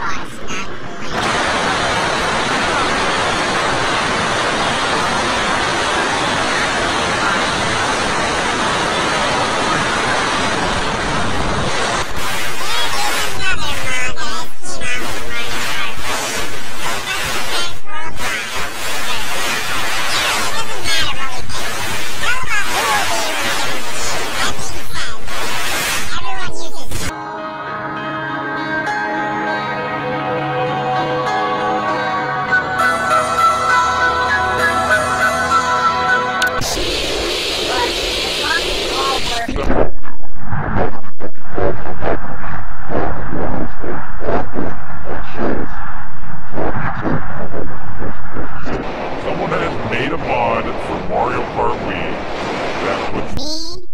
supplies. mod for Mario Kart Wii that would be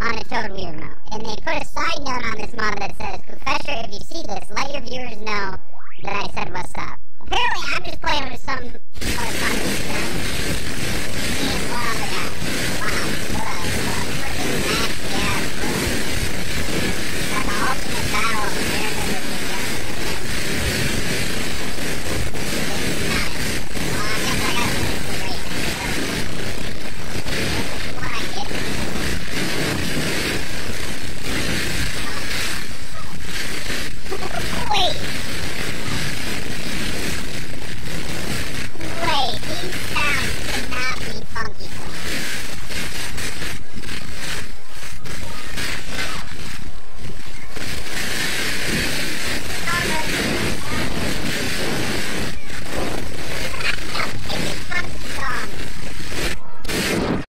on a Toad Wii remote. And they put a side note on this mod that says, Professor, if you see this, let your viewers know that I said what's up. Apparently, I'm just playing with some...